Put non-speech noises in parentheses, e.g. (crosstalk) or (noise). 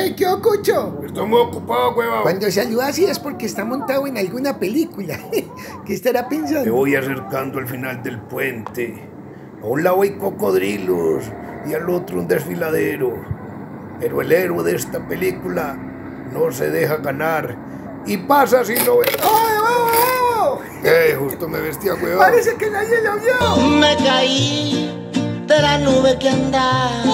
¡Ey, qué ocucho! Estoy muy ocupado, huevón. Cuando saluda así es porque está montado en alguna película. (laughs) ¿Qué estará Me voy acercando al final del puente. A un lado hay cocodrilos y al otro un desfiladero. Pero el héroe de esta película no se deja ganar y pasa sin lo ve. ay, oh, oh! ¡Eh! Justo me vestía, huevón. Parece que nadie lo vio. Me caí de la nube que andaba